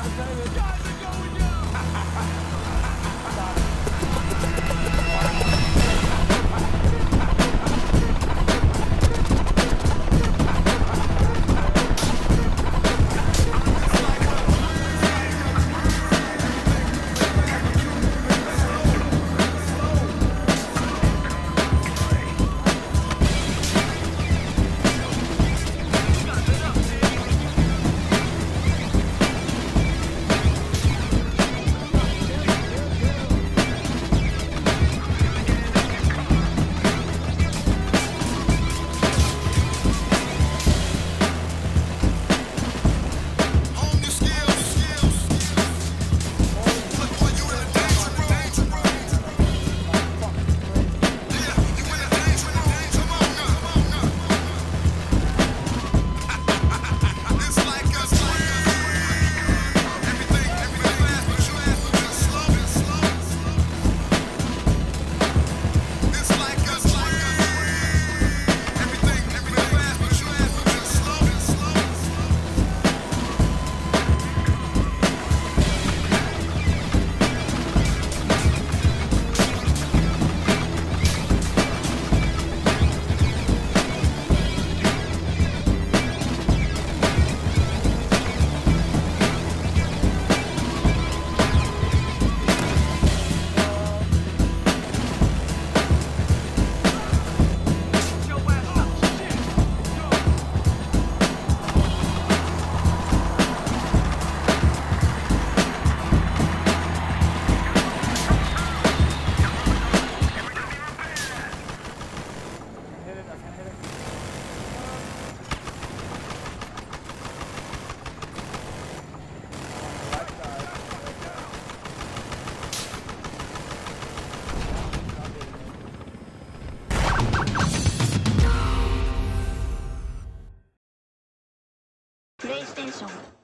Guys are going down. 걱정.